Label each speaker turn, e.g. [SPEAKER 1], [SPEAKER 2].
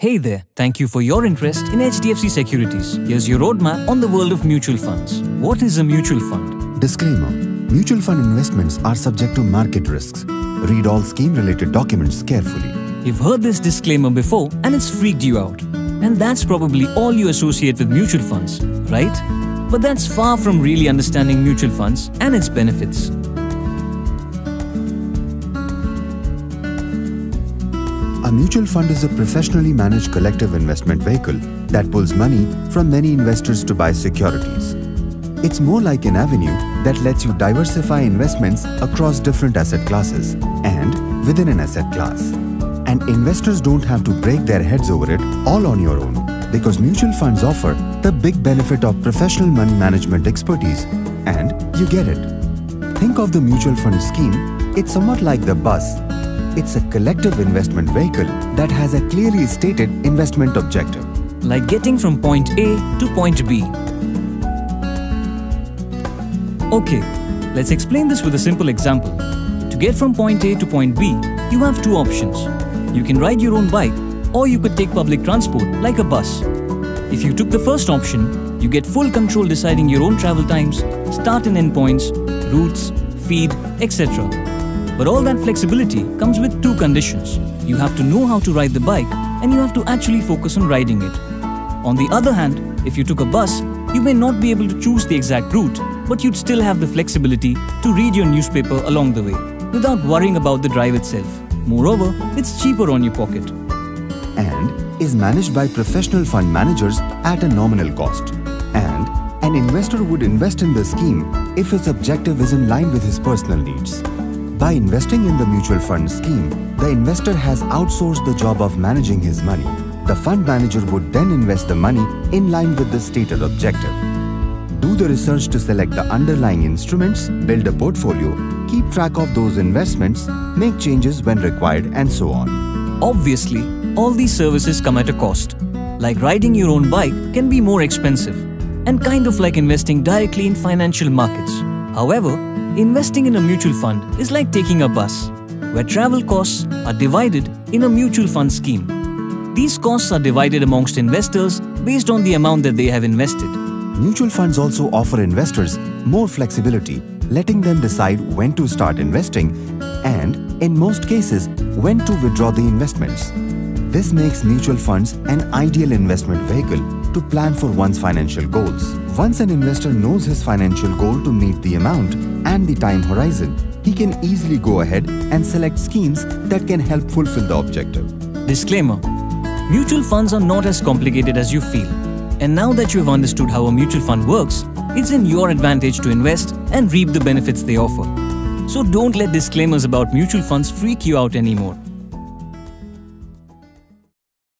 [SPEAKER 1] Hey there, thank you for your interest in HDFC Securities. Here's your roadmap on the world of mutual funds. What is a mutual fund?
[SPEAKER 2] Disclaimer Mutual fund investments are subject to market risks. Read all scheme related documents carefully.
[SPEAKER 1] You've heard this disclaimer before and it's freaked you out. And that's probably all you associate with mutual funds, right? But that's far from really understanding mutual funds and its benefits.
[SPEAKER 2] Mutual fund is a professionally managed collective investment vehicle that pulls money from many investors to buy securities. It's more like an avenue that lets you diversify investments across different asset classes and within an asset class. And investors don't have to break their heads over it all on your own because mutual funds offer the big benefit of professional money management expertise and you get it. Think of the mutual fund scheme, it's somewhat like the bus it's a collective investment vehicle that has a clearly stated investment objective.
[SPEAKER 1] Like getting from point A to point B. Okay, let's explain this with a simple example. To get from point A to point B, you have two options. You can ride your own bike or you could take public transport like a bus. If you took the first option, you get full control deciding your own travel times, start and end points, routes, feed, etc. But all that flexibility comes with two conditions. You have to know how to ride the bike and you have to actually focus on riding it. On the other hand, if you took a bus, you may not be able to choose the exact route, but you'd still have the flexibility to read your newspaper along the way without worrying about the drive itself. Moreover, it's cheaper on your pocket.
[SPEAKER 2] And is managed by professional fund managers at a nominal cost. And an investor would invest in the scheme if its objective is in line with his personal needs. By investing in the mutual fund scheme, the investor has outsourced the job of managing his money. The fund manager would then invest the money in line with the stated objective. Do the research to select the underlying instruments, build a portfolio, keep track of those investments, make changes when required and so on.
[SPEAKER 1] Obviously, all these services come at a cost. Like riding your own bike can be more expensive and kind of like investing directly in financial markets. However, Investing in a mutual fund is like taking a bus, where travel costs are divided in a mutual fund scheme. These costs are divided amongst investors based on the amount that they have invested.
[SPEAKER 2] Mutual funds also offer investors more flexibility, letting them decide when to start investing and, in most cases, when to withdraw the investments. This makes mutual funds an ideal investment vehicle to plan for one's financial goals. Once an investor knows his financial goal to meet the amount and the time horizon, he can easily go ahead and select schemes that can help fulfill the objective.
[SPEAKER 1] Disclaimer Mutual funds are not as complicated as you feel. And now that you have understood how a mutual fund works, it's in your advantage to invest and reap the benefits they offer. So don't let disclaimers about mutual funds freak you out anymore.